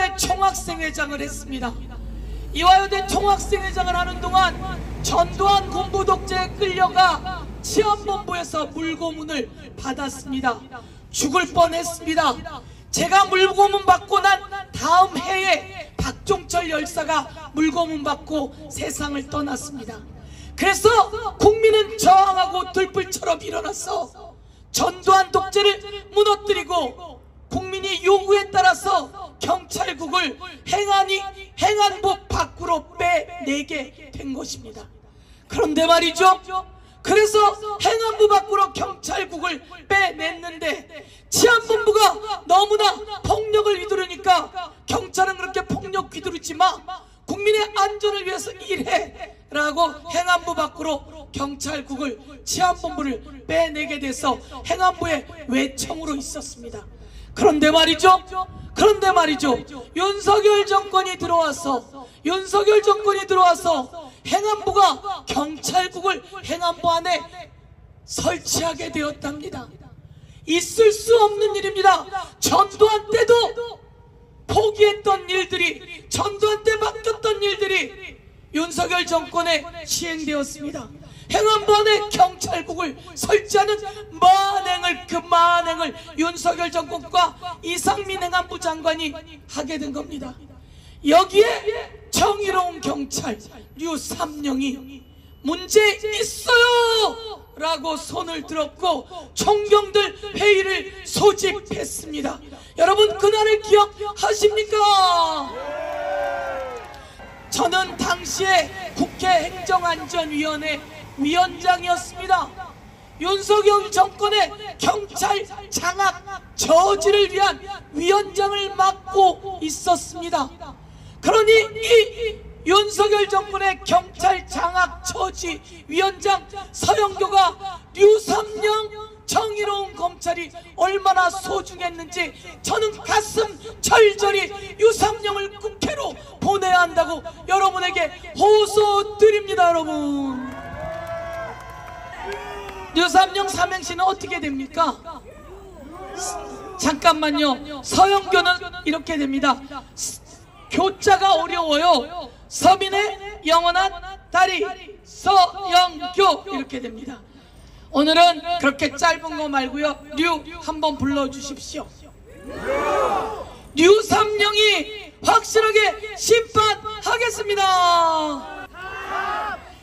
이화여대 총학생회장을 했습니다. 이화여대 총학생회장을 하는 동안 전두환 군부 독재에 끌려가 치안본부에서 물고문을 받았습니다. 죽을 뻔했습니다. 제가 물고문 받고 난 다음 해에 박종철 열사가 물고문 받고 세상을 떠났습니다. 그래서 국민은 저항하고 들불처럼 일어났어 전두환 독재를 무너뜨리고 국민이 요구에 따라서 경찰국을 행안이 행안부 밖으로 빼내게 된 것입니다. 그런데 말이죠. 그래서 행안부 밖으로 경찰국을 빼냈는데 치안본부가 너무나 폭력을 휘두르니까 경찰은 그렇게 폭력 휘두르지 마. 국민의 안전을 위해서 일해. 라고 행안부 밖으로 경찰국을 치안본부를 빼내게 돼서 행안부의 외청으로 있었습니다. 그런데 말이죠. 그런데 말이죠. 윤석열 정권이 들어와서 윤석열 정권이 들어와서 행안부가 경찰국을 행안부 안에 설치하게 되었답니다. 있을 수 없는 일입니다. 전두환 때도 포기했던 일들이 전두환 때 맡겼던 일들이 윤석열 정권에 시행되었습니다. 행안부 안에 경찰국을 설치하는 만행을 그 만행을 윤석열 정권과 이상민 행안부 장관이 하게 된 겁니다. 여기에 정의로운 경찰 류삼령이 문제 있어요 라고 손을 들었고 총경들 회의를 소집했습니다. 여러분 그날을 기억하십니까? 저는 당시에 국회 행정안전위원회 위원장이었습니다. 윤석열 정권의 경찰 장악 저지를 위한 위원장을 맡고 있었습니다. 그러니 이 윤석열 정권의 경찰 장악 처지 위원장 서영교가 류삼령 정의로운 검찰이 얼마나 소중했는지 저는 가슴 철저히 유삼령을 국회로 보내야 한다고 여러분에게 호소드립니다 여러분 유삼령 삼행시는 어떻게 됩니까? 잠깐만요. 서영교는 이렇게 됩니다. 교자가 어려워요. 서민의 영원한 다리. 서영교. 이렇게 됩니다. 오늘은 그렇게 짧은 거 말고요. 류 한번 불러주십시오. 류삼령이 확실하게 심판하겠습니다.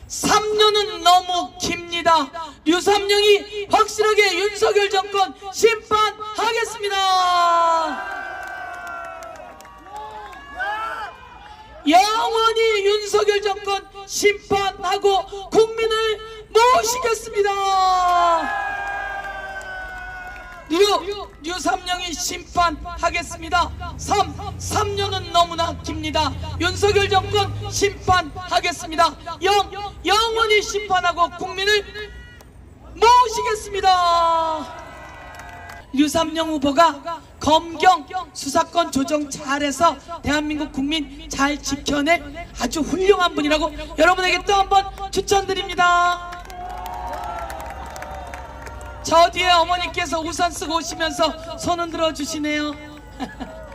3년은 너무 깁니다 류삼령이 확실하게 윤석열 정권 심판하겠습니다 영원히 윤석열 정권 심판하고 국민을 모시겠습니다. 류, 류삼령이 심판하겠습니다. 3, 3년은 너무나 깁니다. 윤석열 정권 심판하겠습니다. 영, 영원히 심판하고 국민을 모시겠습니다. 류삼령 후보가 검경 수사권 조정 잘해서 대한민국 국민 잘 지켜낼 아주 훌륭한 분이라고 여러분에게 또 한 번 추천드립니다. 저 뒤에 어머니께서 우산 쓰고 오시면서 손 흔 들어 주시네요.